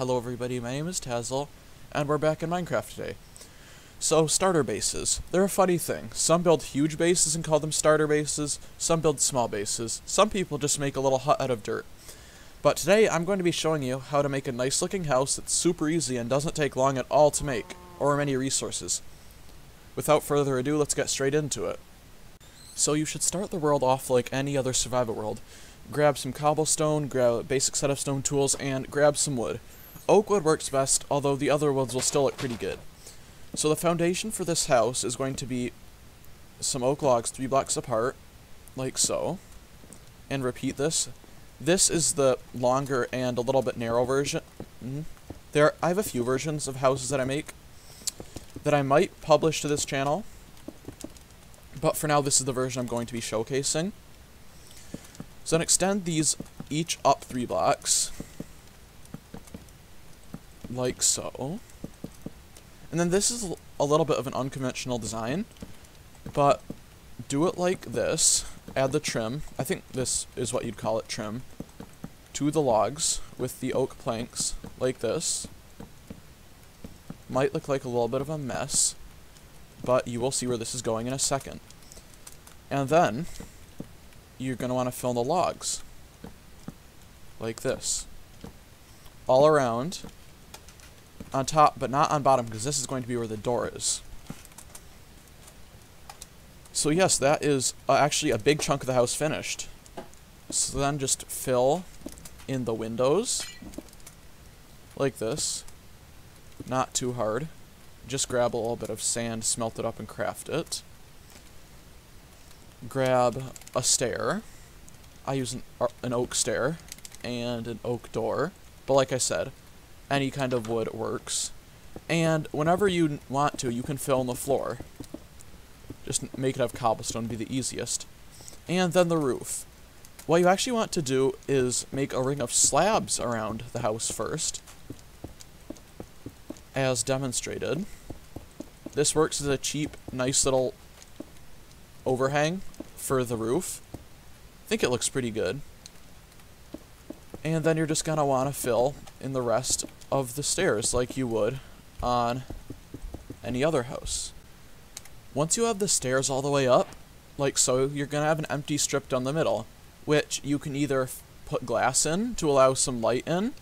everybody, my name is Tazzle, and we're back in Minecraft today. So, starter bases. They're a funny thing. Some build huge bases and call them starter bases, some build small bases, some people just make a little hut out of dirt. But today I'm going to be showing you how to make a nice looking house that's super easy and doesn't take long at all to make, or many resources. Without further ado, let's get straight into it. So you should start the world off like any other survival world. Grab some cobblestone, grab a basic set of stone tools, and grab some wood. Oak wood works best, although the other woods will still look pretty good. So the foundation for this house is going to be some oak logs three blocks apart, like so. And repeat this. This is the longer and a little bit narrow version. Mm-hmm. There, I have a few versions of houses that I make that I might publish to this channel. But for now, this is the version I'm going to be showcasing. So then extend these each up three blocks. Like so. And then this is a little bit of an unconventional design. But do it like this. Add the trim. I think this is what you'd call it, trim. To the logs with the oak planks. Like this. Might look like a little bit of a mess. But you will see where this is going in a second. And then, you're going to want to fill the logs. Like this. All around. On top, but not on bottom, because this is going to be where the door is. So yes, that is uh, actually a big chunk of the house finished. So then just fill in the windows. Like this. Not too hard. Just grab a little bit of sand, smelt it up, and craft it grab a stair. I use an, uh, an oak stair and an oak door. But like I said, any kind of wood works. And whenever you want to, you can fill in the floor. Just make it have cobblestone be the easiest. And then the roof. What you actually want to do is make a ring of slabs around the house first. As demonstrated. This works as a cheap, nice little overhang for the roof. I think it looks pretty good. And then you're just going to want to fill in the rest of the stairs like you would on any other house. Once you have the stairs all the way up, like so, you're going to have an empty strip down the middle, which you can either put glass in to allow some light in,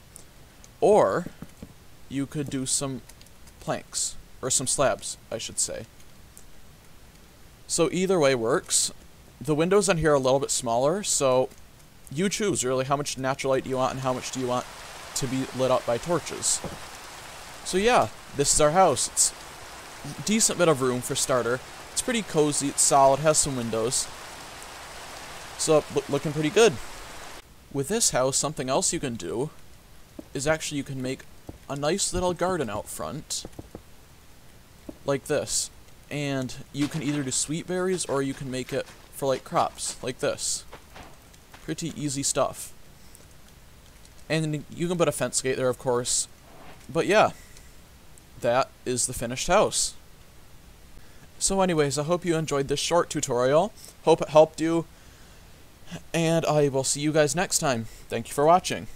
or you could do some planks, or some slabs, I should say. So either way works. The windows on here are a little bit smaller, so you choose really how much natural light do you want and how much do you want to be lit up by torches. So yeah, this is our house. It's a decent bit of room for starter. It's pretty cozy, it's solid, has some windows. So looking pretty good. With this house, something else you can do is actually you can make a nice little garden out front. Like this and you can either do sweet berries or you can make it for like crops, like this. Pretty easy stuff. And you can put a fence gate there, of course. But yeah, that is the finished house. So anyways, I hope you enjoyed this short tutorial. Hope it helped you. And I will see you guys next time. Thank you for watching.